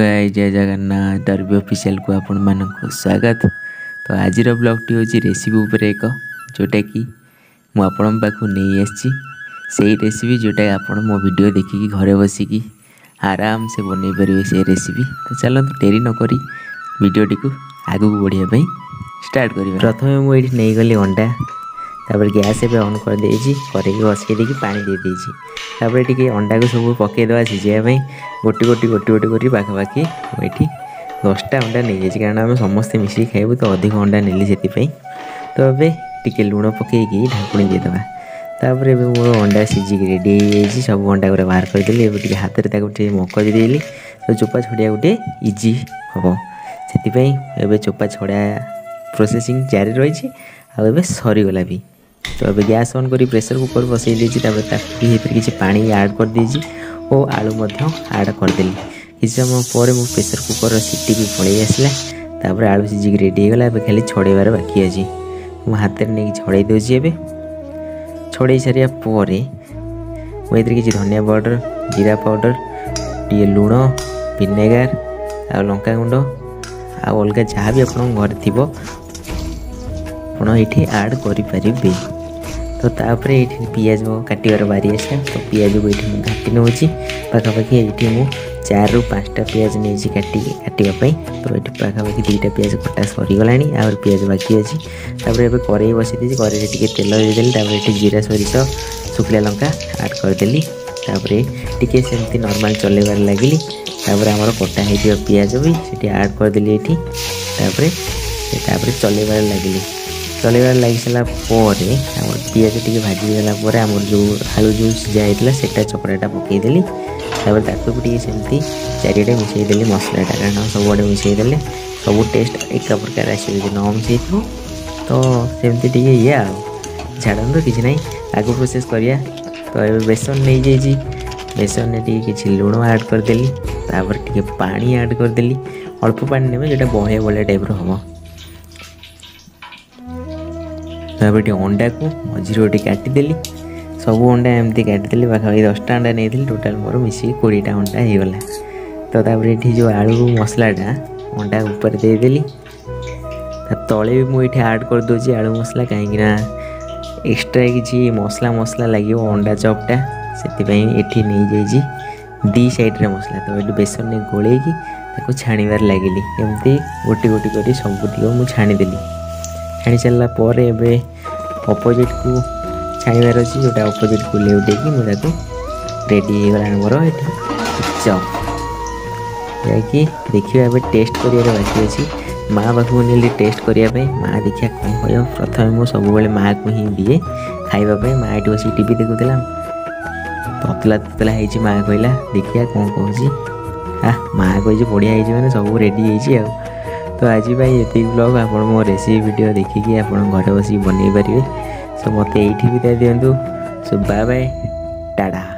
ଭାଇ ଜୟ ଜଗନ୍ନାଥ ଦର୍ବି ଅଫିସିଆଲକୁ ଆପଣମାନଙ୍କୁ ସ୍ୱାଗତ ତ ଆଜିର ବ୍ଲଗ୍ଟି ହେଉଛି ରେସିପି ଉପରେ ଏକ ଯେଉଁଟାକି ମୁଁ ଆପଣଙ୍କ ପାଖକୁ ନେଇ ଆସିଛି ସେଇ ରେସିପି ଯେଉଁଟା ଆପଣ ମୋ ଭିଡ଼ିଓ ଦେଖିକି ଘରେ ବସିକି ଆରାମସେ ବନେଇ ପାରିବେ ସେ ରେସିପି ତ ଚାଲନ୍ତୁ ଡେରି ନକରି ଭିଡ଼ିଓଟିକୁ ଆଗକୁ ବଢ଼ିବା ପାଇଁ ଷ୍ଟାର୍ଟ କରିବା ପ୍ରଥମେ ମୁଁ ଏଇଠି ନେଇଗଲି ଅଣ୍ଡା ତାପରେ ଗ୍ୟାସ୍ ଏବେ ଅନ୍ କରିଦେଇଛି କରେଇକି ବସେଇ ଦେଇକି ପାଣି ଦେଇଦେଇଛି ତାପରେ ଟିକେ ଅଣ୍ଡାକୁ ସବୁ ପକାଇଦେବା ସିଝିବା ପାଇଁ ଗୋଟି ଗୋଟି ଗୋଟି ଗୋଟି କରି ପାଖାପାଖି ମୁଁ ଏଠି ଦଶଟା ଅଣ୍ଡା ନେଇଯାଇଛି କାରଣ ଆମେ ସମସ୍ତେ ମିଶିକି ଖାଇବୁ ତ ଅଧିକ ଅଣ୍ଡା ନେଲି ସେଥିପାଇଁ ତ ଏବେ ଟିକେ ଲୁଣ ପକାଇକି ଢାଙ୍କୁଣି ଦେଇଦେବା ତାପରେ ଏବେ ମୋର ଅଣ୍ଡା ସିଝିକି ରେଡ଼ି ହେଇଯାଇଛି ସବୁ ଅଣ୍ଡା ଗୁଡ଼ା ବାହାର କରିଦେଲି ଏବେ ଟିକେ ହାତରେ ତାକୁ ଟିକେ ମକଜି ଦେଇଦେଲି ତ ଚୋପା ଛଡ଼ିବା ଗୋଟେ ଇଜି ହେବ ସେଥିପାଇଁ ଏବେ ଚୋପା ଛଡ଼ା ପ୍ରୋସେସିଂ ଜାରି ରହିଛି ଆଉ ଏବେ ସରିଗଲା ବି তো এবার গ্যাস অନ୍ করে প্রেসর কুকর বসাই দিয়েছি তারপরে তাকে ভিতরে কিছু পানি আড করেদিয়েছি ও আলু মধ্যে আড করেদেলি কিছু সময় পরে মো প্রেসর কুকর সিটি বি পড়াই আসলা তারপরে আলু সিজিকি রেডি হয়ে গেল এবার খালি ছড়াইবার বাকি আছে মু হাতের নিয়ে ছড়াই দেছি এবে ছড়াই সারা পরে মু এতে কিছু ধনিয়া পাউডর জিরা পাউডর টিকিয়ে লুণ ভিনেগার ଆଉ ଲଙ୍କାଗୁଣ୍ଡ ଆଉ ଅଲଗା ଯାହା ବି ଆପଣଙ୍କ ଘରେ ଥିବ ଆପଣ ଏଇଠି ଆଡ଼୍ କରିପାରିବେ তো ତାପରେ ଏଇଠି ପିଆଜ କାଟିବାର ବାରି ଆସେ ତ ପିଆଜକୁ ଏଇଠି ମୁଁ କାଟି ନେଉଛି ପାଖାପାଖି ଏଇଠି ମୁଁ ଚାରିରୁ ପାଞ୍ଚଟା ପିଆଜ ନେଇଛି କାଟିକି କାଟିବା ପାଇଁ ତ ଏଠି ପାଖାପାଖି ଦୁଇଟା ପିଆଜ କଟା ସରିଗଲାଣି ଆହୁରି ପିଆଜ ବାକି ଅଛି ତାପରେ ଏବେ କରେଇ ବସାଇ ଦେଇଛି କରେଇରେ ଟିକେ ତେଲ ଦେଇଦେଲି ତାପରେ ଏଠି ଜିରା ସୋରିଷ ଶୁଖିଲା ଲଙ୍କା ଆଡ଼୍ କରିଦେଲି ତାପରେ ଟିକେ ସେମିତି ନର୍ମାଲ୍ ଚଲେଇବାରେ ଲାଗିଲି ତାପରେ ଆମର କଟା ହେଇଥିବା ପିଆଜ ବି ସେଠି ଆଡ଼୍ କରିଦେଲି ଏଠି ତାପରେ ତାପରେ ଚଲେଇବାରେ ଲାଗିଲି ଚଲିବାର ଲାଗିସାରିଲା ପରେ ଆମର ପିଆଜ ଟିକେ ଭାଜି ହେଇଗଲା ପରେ ଆମର ଯେଉଁ ଆଳୁ ଯେଉଁ ସିଝା ହେଇଥିଲା ସେଟା ଚକଡ଼ାଟା ପକାଇଦେଲି ତାପରେ ତାକୁ ବି ଟିକେ ସେମିତି ଚାରିଆଡ଼େ ମିଶାଇ ଦେଲି ମସଲାଟା କାରଣ ସବୁଆଡ଼େ ମିଶାଇ ଦେଲେ ସବୁ ଟେଷ୍ଟ ଏକା ପ୍ରକାର ଆସିବ ଯଦି ନ ମିଶାଇଥିବ ତ ସେମିତି ଟିକେ ଇଏ ଆଉ ଛାଡ଼ନ୍ତୁ କିଛି ନାହିଁ ଆଗକୁ ପ୍ରୋସେସ୍ କରିବା ତ ଏବେ ବେସନ ନେଇଯାଇଛି ବେସନରେ ଟିକେ କିଛି ଲୁଣ ଆଡ଼୍ କରିଦେଲି ତାପରେ ଟିକେ ପାଣି ଆଡ଼୍ କରିଦେଲି ଅଳ୍ପ ପାଣି ନେବେ ଯେଉଁଟା ବହେ ଭଳିଆ ଟାଇପ୍ର ହେବ अंडा को मझे गोटे काटिदेली सब अंडा एमती काटिदेली पाखापाखी दसटा अंडा नहीं टोटाल मोर मिसिक कोड़ेटा अंडा हो गला तो ये जो आलू मसलाटा अंडा उपर देदेली तले भी मुझे आड करदे आलु मसला कहीं एक्सट्रा कि मसला मसला लगे अंडा चपटा से दी सैड्रे मसला तो ये बेसन ने गोल छाणवार लगिली एमती गोटी गोटी कर सबुदी मुझे छाणीदेली छाड़ सारापर एवं अपोजिट को छाड़बार अच्छे जो अपोजिट को लेटे मुझे रेडीगला मोर ये चप जैक देखिए अब टेस्ट करियर बाकी अच्छी माँ पाखक नी टेस्ट करने माँ देखा कौन कह प्रथम मुझे सब वे माँ को ही दिए खाईपाई माँ ये बस टी देखुला पतला तुतला माँ कहला देखिया कौन कह माँ कह बढ़िया मैंने सब रेडी आ ତ ଆଜି ପାଇଁ ଏତିକି ବ୍ଲଗ୍ ଆପଣ ମୋ ରେସିପି ଭିଡ଼ିଓ ଦେଖିକି ଆପଣ ଘରେ ବସିକି ବନେଇ ପାରିବେ ସୋ ମୋତେ ଏଇଠି ବିଦାୟ ଦିଅନ୍ତୁ ସୋ ବାଏ ବାଏ ଟାଟା